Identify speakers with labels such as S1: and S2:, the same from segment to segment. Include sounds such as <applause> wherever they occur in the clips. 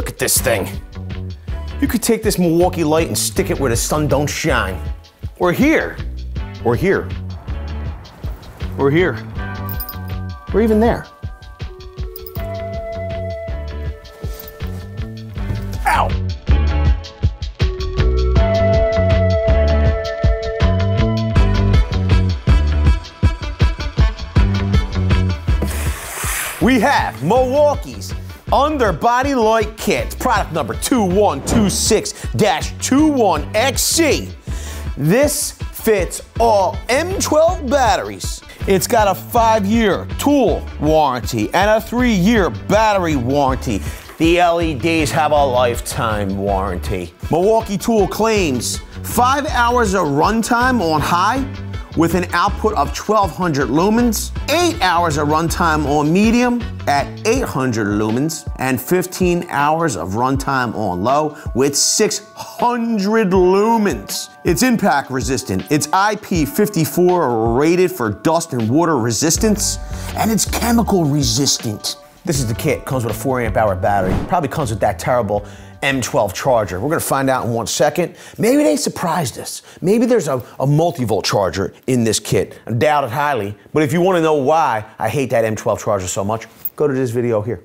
S1: Look at this thing. You could take this Milwaukee light and stick it where the sun don't shine. Or here. Or here. Or here. Or even there. Ow! We have Milwaukee's Underbody Light Kit, product number 2126-21XC. This fits all M12 batteries. It's got a five-year tool warranty and a three-year battery warranty. The LEDs have a lifetime warranty. Milwaukee Tool claims five hours of runtime on high with an output of 1200 lumens, 8 hours of runtime on medium at 800 lumens, and 15 hours of runtime on low with 600 lumens. It's impact resistant, it's IP54 rated for dust and water resistance, and it's chemical resistant. This is the kit, comes with a 4 amp hour battery, probably comes with that terrible M12 charger. We're gonna find out in one second. Maybe they surprised us. Maybe there's a, a multi-volt charger in this kit. I doubt it highly, but if you wanna know why I hate that M12 charger so much, go to this video here.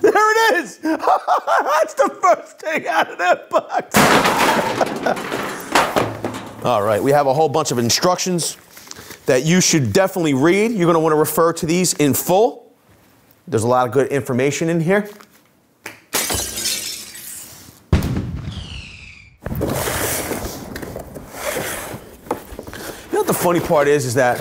S1: There it is! <laughs> That's the first thing out of that box. <laughs> All right, we have a whole bunch of instructions that you should definitely read. You're gonna wanna refer to these in full. There's a lot of good information in here. You know what the funny part is, is that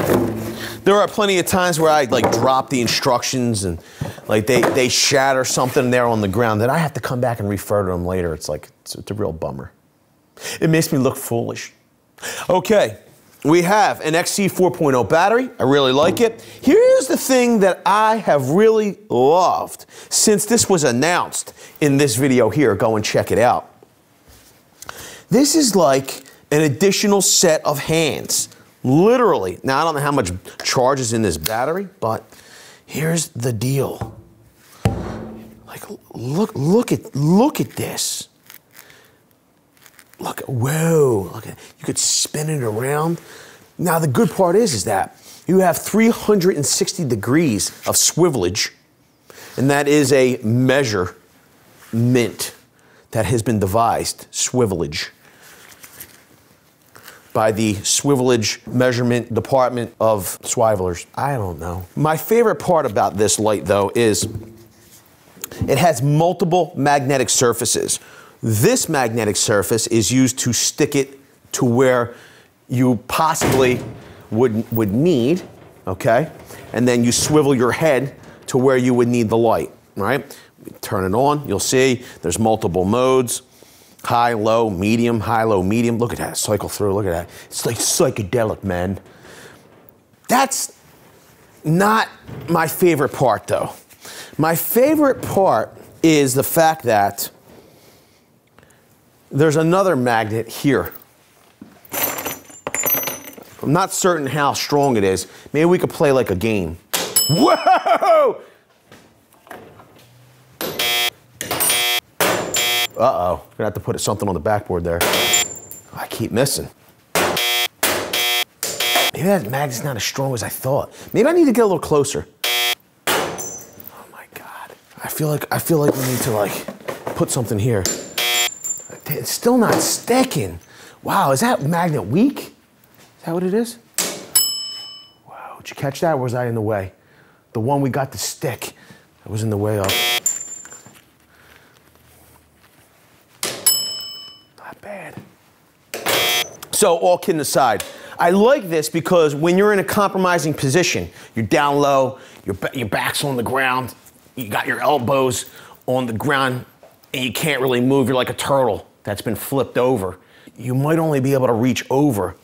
S1: there are plenty of times where I like drop the instructions and like they, they shatter something there on the ground that I have to come back and refer to them later. It's like, it's, it's a real bummer. It makes me look foolish. Okay, we have an XC 4.0 battery. I really like it. Here's the thing that I have really loved since this was announced in this video here. Go and check it out. This is like an additional set of hands. Literally. Now, I don't know how much charge is in this battery, but here's the deal. Like, look, look at, look at this. Look, whoa, look at, you could spin it around. Now, the good part is, is that you have 360 degrees of swivelage, and that is a measurement that has been devised, swivelage, by the swivelage measurement department of swivelers. I don't know. My favorite part about this light, though, is it has multiple magnetic surfaces. This magnetic surface is used to stick it to where you possibly would, would need, okay? And then you swivel your head to where you would need the light, right? Turn it on, you'll see there's multiple modes high, low, medium, high, low, medium. Look at that, cycle through, look at that. It's like psychedelic, man. That's not my favorite part, though. My favorite part is the fact that there's another magnet here. I'm not certain how strong it is. Maybe we could play like a game. Whoa! Uh-oh, gonna have to put something on the backboard there. I keep missing. Maybe that magnet's not as strong as I thought. Maybe I need to get a little closer. Oh my God. I feel like, I feel like we need to like put something here. It's still not sticking. Wow, is that magnet weak? Is that what it is? Wow, did you catch that or was I in the way? The one we got to stick, that was in the way of. Not bad. So, all kidding aside, I like this because when you're in a compromising position, you're down low, your, your back's on the ground, you got your elbows on the ground, and you can't really move. You're like a turtle that's been flipped over. You might only be able to reach over,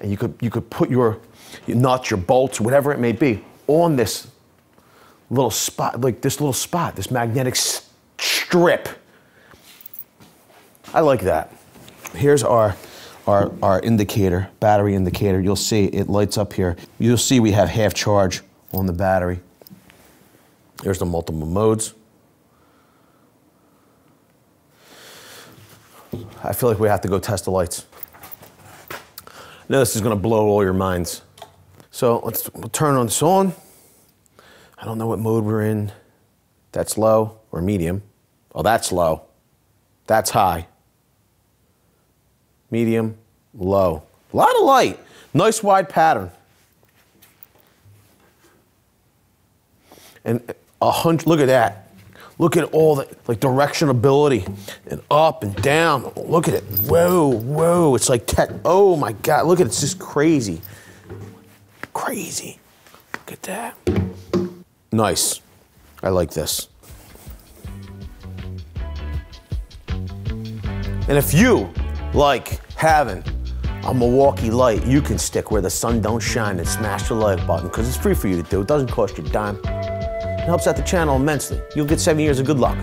S1: and you could, you could put your, your nuts, your bolts, whatever it may be, on this little spot, like this little spot, this magnetic strip. I like that. Here's our, our, our indicator, battery indicator. You'll see it lights up here. You'll see we have half charge on the battery. Here's the multiple modes. I feel like we have to go test the lights. Now this is gonna blow all your minds. So let's we'll turn on this on. I don't know what mode we're in. That's low or medium. Oh, that's low. That's high. Medium, low. A lot of light. Nice wide pattern. And a hundred, look at that. Look at all the like directionability and up and down. Look at it. Whoa, whoa. It's like tech. Oh my God. Look at it. It's just crazy. Crazy. Look at that. Nice. I like this. And if you like having a Milwaukee light you can stick where the sun don't shine and smash the like button because it's free for you to do. It doesn't cost you a dime. Helps out the channel immensely. You'll get seven years of good luck.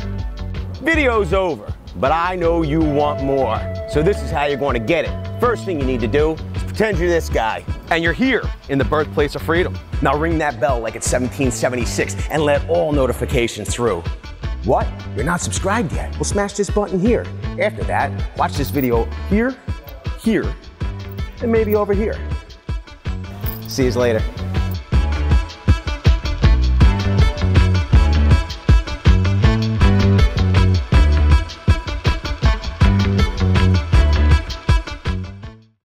S2: Video's over, but I know you want more. So this is how you're going to get it. First thing you need to do is pretend you're this guy, and you're here in the birthplace of freedom. Now ring that bell like it's 1776 and let all notifications through. What? You're not subscribed yet? Well, smash this button here. After that, watch this video here, here, and maybe over here. See you later.